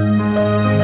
Música